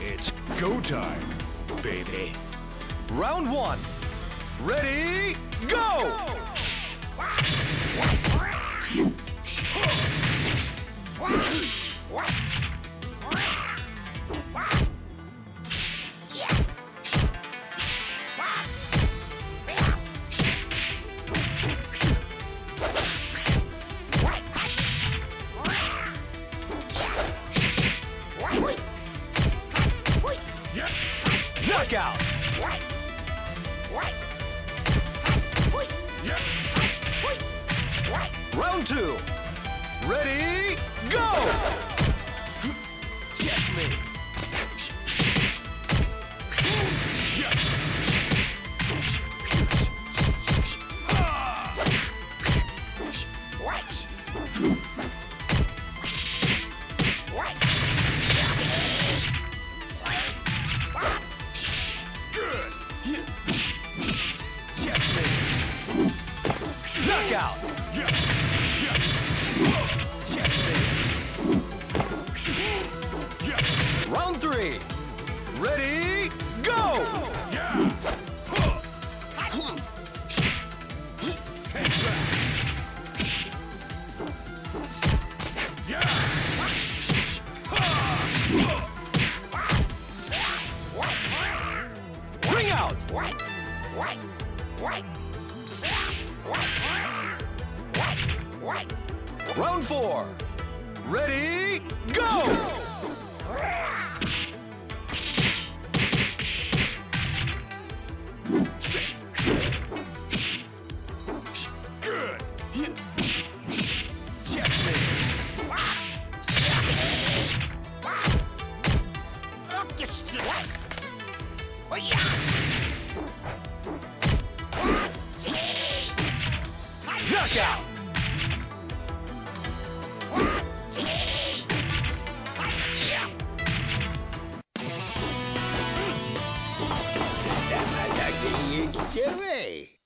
It's go time, baby. Round one. Ready, go! Knockout! Round two. Ready, go! Checkmate. Good. Knockout! Round three. Ready, go! Yeah. Huh. Take that. Yeah. Ha. Round four. Ready, go! Good. Knockout! Get away!